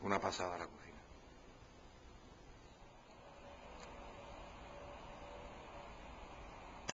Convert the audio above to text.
Una pasada la cocina.